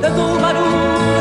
da tua luz.